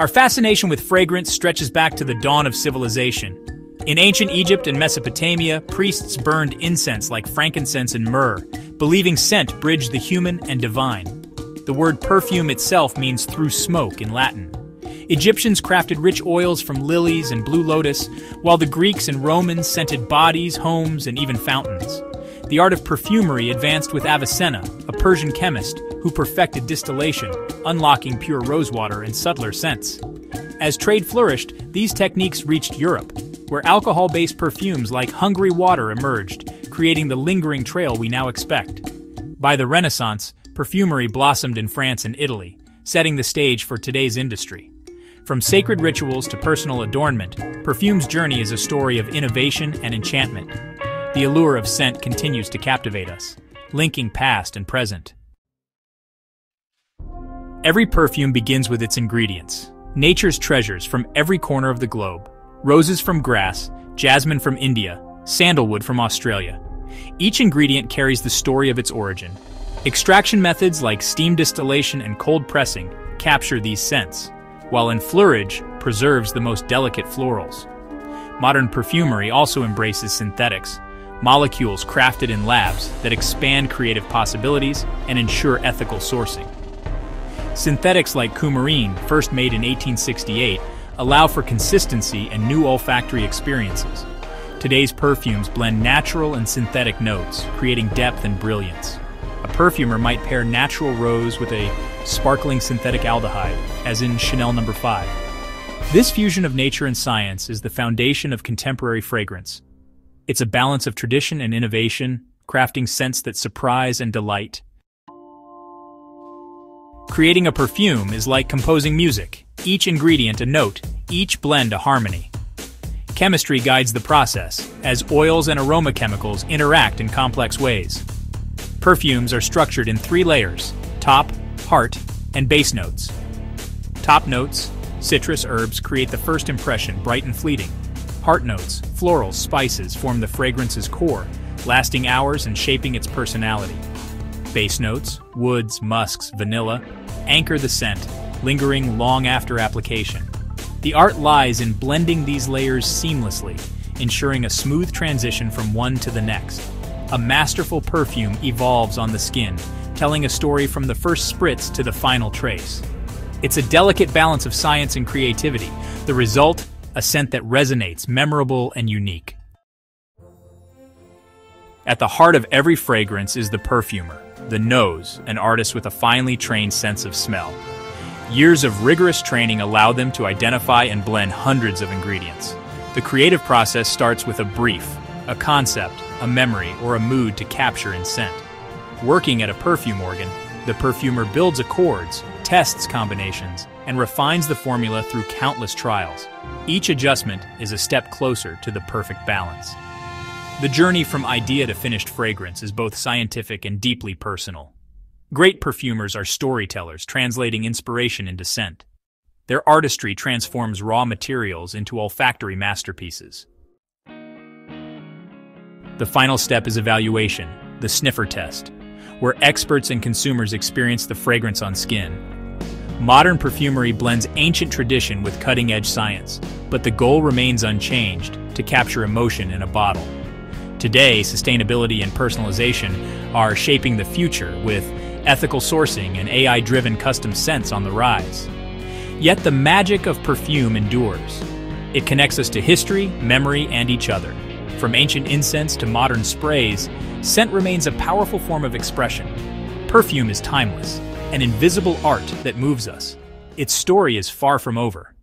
Our fascination with fragrance stretches back to the dawn of civilization. In ancient Egypt and Mesopotamia, priests burned incense like frankincense and myrrh, believing scent bridged the human and divine. The word perfume itself means through smoke in Latin. Egyptians crafted rich oils from lilies and blue lotus, while the Greeks and Romans scented bodies, homes, and even fountains. The art of perfumery advanced with Avicenna, a Persian chemist who perfected distillation, unlocking pure rosewater and subtler scents. As trade flourished, these techniques reached Europe, where alcohol based perfumes like Hungary Water emerged, creating the lingering trail we now expect. By the Renaissance, perfumery blossomed in France and Italy, setting the stage for today's industry. From sacred rituals to personal adornment, perfume's journey is a story of innovation and enchantment. The allure of scent continues to captivate us, linking past and present. Every perfume begins with its ingredients, nature's treasures from every corner of the globe. Roses from Grasse, jasmine from India, sandalwood from Australia. Each ingredient carries the story of its origin. Extraction methods like steam distillation and cold pressing capture these scents, while enfleurage preserves the most delicate florals. Modern perfumery also embraces synthetics, molecules crafted in labs that expand creative possibilities and ensure ethical sourcing. Synthetics like coumarin, first made in 1868, allow for consistency and new olfactory experiences. Today's perfumes blend natural and synthetic notes, creating depth and brilliance. A perfumer might pair natural rose with a sparkling synthetic aldehyde, as in Chanel No. 5. This fusion of nature and science is the foundation of contemporary fragrance, it's a balance of tradition and innovation, crafting scents that surprise and delight. Creating a perfume is like composing music, each ingredient a note, each blend a harmony. Chemistry guides the process, as oils and aroma chemicals interact in complex ways. Perfumes are structured in three layers top, heart, and base notes. Top notes, citrus herbs create the first impression bright and fleeting. Heart notes, florals, spices form the fragrance's core, lasting hours and shaping its personality. Base notes, woods, musks, vanilla, anchor the scent, lingering long after application. The art lies in blending these layers seamlessly, ensuring a smooth transition from one to the next. A masterful perfume evolves on the skin, telling a story from the first spritz to the final trace. It's a delicate balance of science and creativity. The result, a scent that resonates, memorable, and unique. At the heart of every fragrance is the perfumer, the nose, an artist with a finely trained sense of smell. Years of rigorous training allow them to identify and blend hundreds of ingredients. The creative process starts with a brief, a concept, a memory, or a mood to capture in scent. Working at a perfume organ, the perfumer builds accords, tests combinations, and refines the formula through countless trials. Each adjustment is a step closer to the perfect balance. The journey from idea to finished fragrance is both scientific and deeply personal. Great perfumers are storytellers, translating inspiration into scent. Their artistry transforms raw materials into olfactory masterpieces. The final step is evaluation, the sniffer test, where experts and consumers experience the fragrance on skin, Modern perfumery blends ancient tradition with cutting edge science, but the goal remains unchanged to capture emotion in a bottle. Today, sustainability and personalization are shaping the future with ethical sourcing and AI driven custom scents on the rise. Yet the magic of perfume endures. It connects us to history, memory, and each other. From ancient incense to modern sprays, scent remains a powerful form of expression. Perfume is timeless, an invisible art that moves us. Its story is far from over.